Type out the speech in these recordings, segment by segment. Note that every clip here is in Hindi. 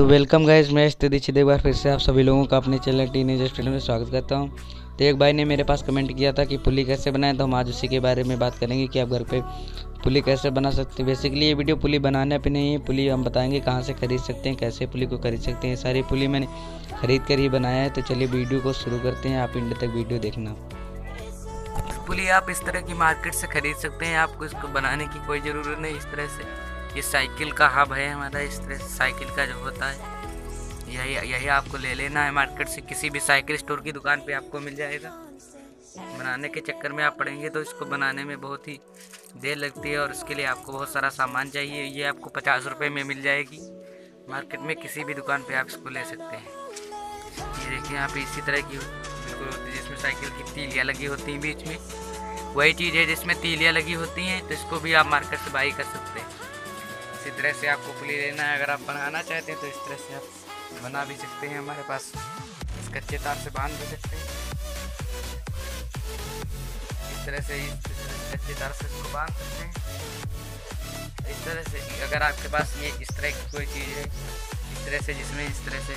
तो वेलकम गाइस मैं दीक्षित एक बार फिर से आप सभी लोगों का अपने चैनल टीन एज में स्वागत करता हूँ। तो एक भाई ने मेरे पास कमेंट किया था कि पुली कैसे बनाएँ तो हम आज उसी के बारे में बात करेंगे कि आप घर पे पुली कैसे बना सकते हैं। बेसिकली ये वीडियो पुली बनाने पे नहीं है, पुली हम बताएँगे कहाँ से खरीद सकते हैं, कैसे पुली को खरीद सकते हैं। सारी पुली मैंने खरीद कर ही बनाया है तो चलिए वीडियो को शुरू करते हैं, आप इंड तक वीडियो देखना। पुली आप इस तरह की मार्केट से खरीद सकते हैं, आपको इसको बनाने की कोई ज़रूरत नहीं इस तरह से। ये साइकिल का हब है हमारा, इस तरह साइकिल का जो होता है। यही यही आपको ले लेना है मार्केट से, किसी भी साइकिल स्टोर की दुकान पे आपको मिल जाएगा। बनाने के चक्कर में आप पड़ेंगे तो इसको बनाने में बहुत ही देर लगती है और उसके लिए आपको बहुत सारा सामान चाहिए। ये आपको पचास रुपये में मिल जाएगी। मार्केट में किसी भी दुकान पे आप इसको ले सकते हैं। ये देखिए, यहाँ इसी तरह की बिल्कुल होती है, जिसमें साइकिल की तीलियाँ लगी होती हैं बीच में। वही चीज़ है जिसमें तीलियाँ लगी होती हैं तो इसको भी आप मार्केट से बाई कर सकते हैं। इसी तरह से आपको पुली लेना है अगर आप बनाना चाहते हैं तो इस तरह से आप बना भी सकते हैं हमारे पास इस कच्चे तार से बाँध भी सकते हैं इस तरह से इस कच्चे तार से इसको बाँध सकते हैं इस तरह से अगर आपके पास ये इस तरह की कोई चीज़ है इस तरह से जिसमें इस तरह से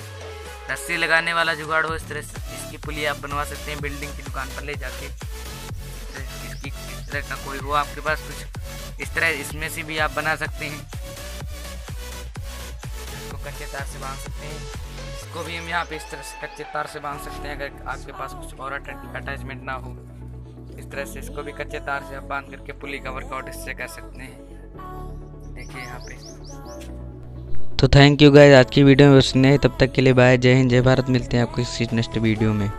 रस्सी लगाने वाला जुगाड़ हो इस तरह से इसकी पुली आप बनवा सकते हैं बिल्डिंग की दुकान पर ले जाके इसकी इस तरह का कोई हो आपके पास कुछ इस तरह इसमें से भी आप बना सकते हैं कच्चे तार से बाँध सकते हैं। इसको भी हम यहाँ पे इस तरह से कच्चे तार से बाँध सकते हैं, अगर आपके पास कुछ और अटैचमेंट ना हो। इस तरह से इसको भी कच्चे तार से आप बाँध करके पुली का वर्कआउट इससे कर सकते हैं। देखिए यहाँ पे। तो थैंक यू गाइज़ आज की वीडियो में सुनने तब तक के लिए बाय जय हिंद, जय भारत। मिलते हैं आपको इस नेक्स्ट वीडियो में।